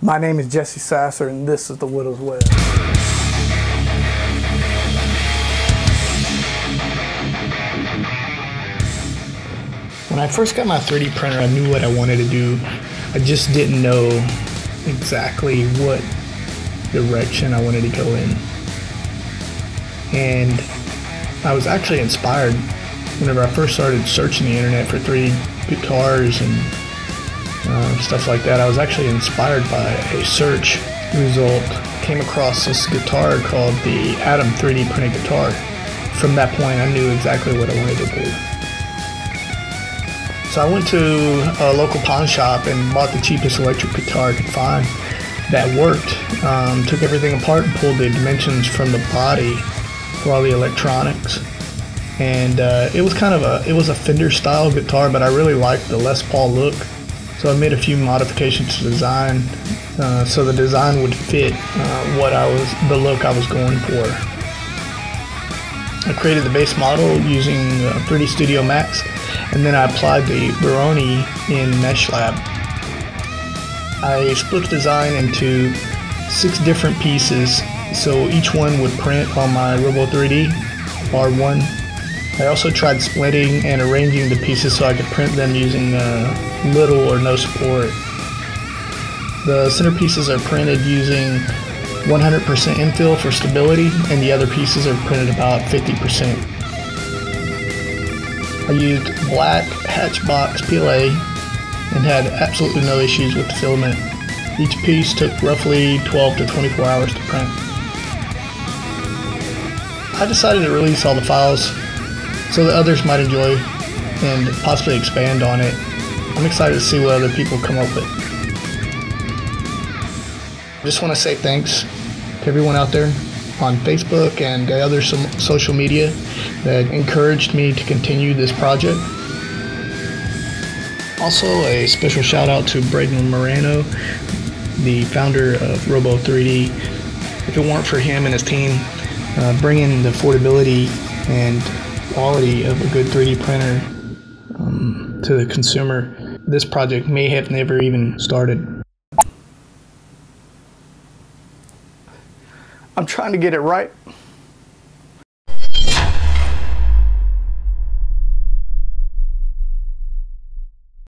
My name is Jessie Sasser, and this is The Widow's Web. When I first got my 3D printer, I knew what I wanted to do. I just didn't know exactly what direction I wanted to go in. And I was actually inspired whenever I first started searching the internet for 3D guitars and uh, stuff like that. I was actually inspired by a search result. Came across this guitar called the Atom 3D printed guitar. From that point, I knew exactly what I wanted to do. So I went to a local pawn shop and bought the cheapest electric guitar I could find that worked. Um, took everything apart and pulled the dimensions from the body for all the electronics. And uh, it was kind of a it was a Fender style guitar, but I really liked the Les Paul look. So I made a few modifications to design uh, so the design would fit uh, what I was the look I was going for. I created the base model using 3D uh, Studio Max and then I applied the Voronoi in MeshLab. I split the design into six different pieces, so each one would print on my Robo 3D R1. I also tried splitting and arranging the pieces so I could print them using uh, little or no support. The center pieces are printed using 100% infill for stability, and the other pieces are printed about 50%. I used black Hatchbox PLA and had absolutely no issues with the filament. Each piece took roughly 12 to 24 hours to print. I decided to release all the files so that others might enjoy and possibly expand on it. I'm excited to see what other people come up with. Just want to say thanks to everyone out there on Facebook and other social media that encouraged me to continue this project. Also, a special shout out to Braydon Moreno, the founder of Robo 3D. If it weren't for him and his team uh, bringing the affordability and quality of a good 3D printer um, to the consumer, this project may have never even started. I'm trying to get it right.